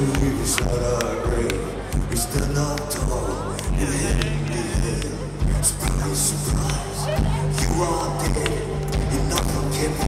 our. We stand up tall, we in the head. Surprise, surprise, you are dead. You nothing can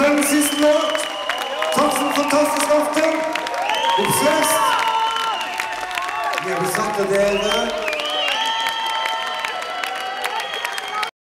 Fem siste låt. Takk for fantastisk aften. Opp. Vi har besatt av dere.